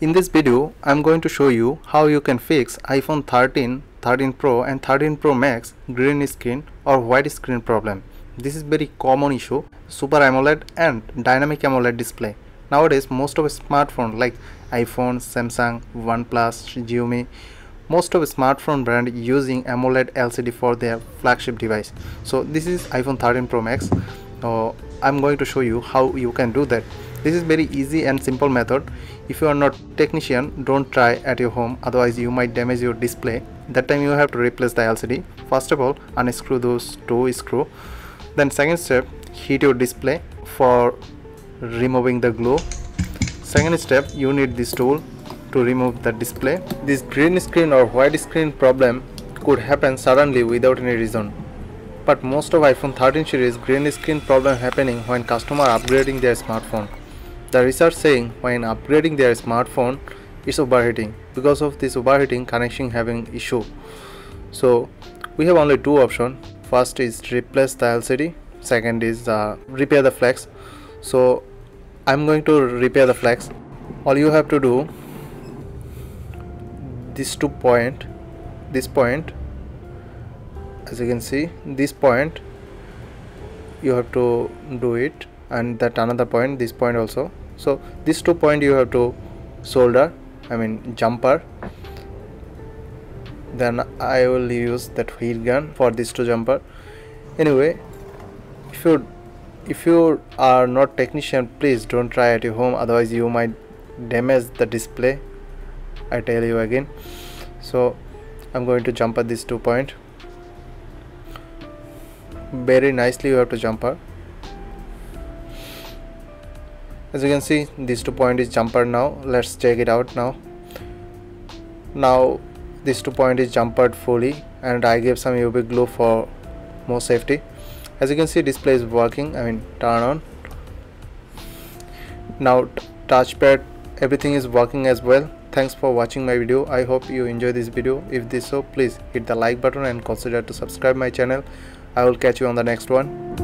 In this video, I'm going to show you how you can fix iPhone 13, 13 Pro and 13 Pro Max green screen or white screen problem. This is very common issue, Super AMOLED and Dynamic AMOLED display. Nowadays, most of smartphone like iPhone, Samsung, OnePlus, Xiaomi, most of smartphone brand using AMOLED LCD for their flagship device. So this is iPhone 13 Pro Max. Uh, I'm going to show you how you can do that this is very easy and simple method. If you are not technician don't try at your home. Otherwise you might damage your display. That time you have to replace the LCD first of all unscrew those two screw. Then second step heat your display for removing the glue. Second step you need this tool to remove the display. This green screen or white screen problem could happen suddenly without any reason. But most of iPhone 13 series green screen problem happening when customer upgrading their smartphone the research saying when upgrading their smartphone is overheating. Because of this overheating connection having issue. So we have only two options. First is replace the LCD. Second is uh, repair the flex. So I'm going to repair the flex. All you have to do this two point this point as you can see this point you have to do it and that another point this point also. So these two point you have to solder I mean jumper. Then I will use that heat gun for this two jumper. Anyway if you if you are not technician please don't try at your home otherwise you might damage the display. I tell you again. So I'm going to jumper this two point. Very nicely you have to jumper as you can see this two point is jumper now. Let's check it out now. Now this two point is jumpered fully and I gave some UV glue for more safety. As you can see display is working. I mean turn on. Now touchpad everything is working as well. Thanks for watching my video. I hope you enjoy this video. If this so please hit the like button and consider to subscribe my channel. I will catch you on the next one